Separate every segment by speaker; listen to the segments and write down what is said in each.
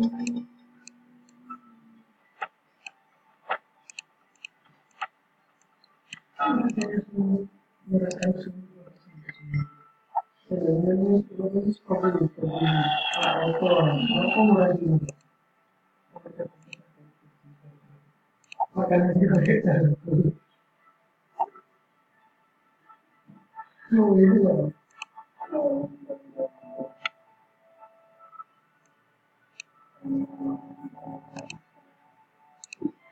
Speaker 1: Não, No, no, isso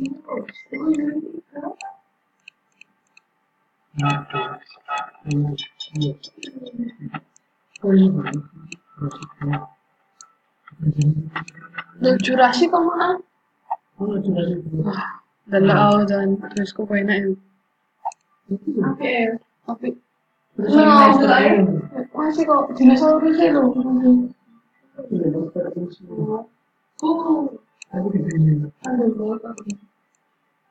Speaker 1: yang jadi dalam tidak ketelampilan dalam dan yang yang
Speaker 2: dyan. Terus ko kayo na yun.
Speaker 3: Oke.
Speaker 2: Oke.
Speaker 3: Masih kok dinosaurus. Oh,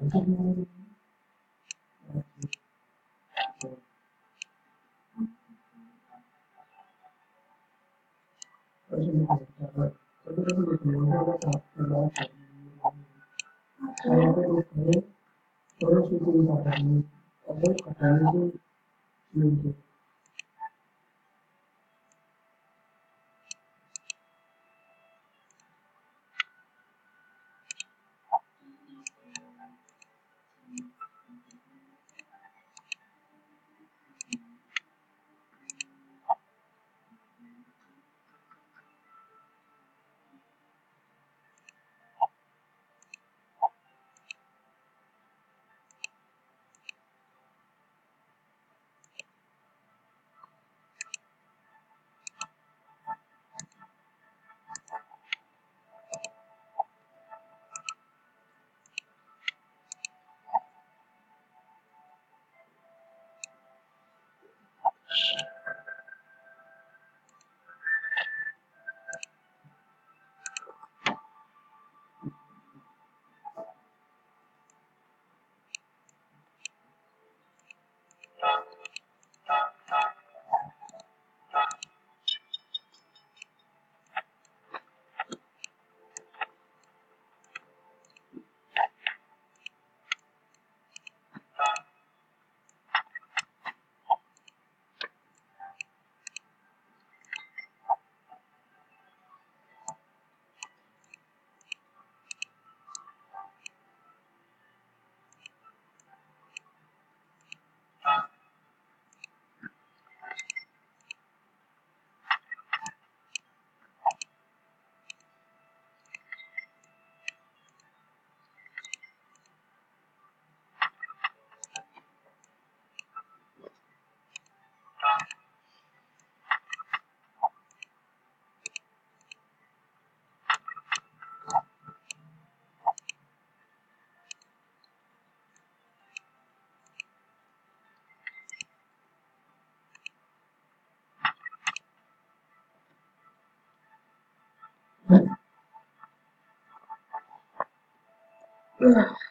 Speaker 1: menjadi fenomen 嗯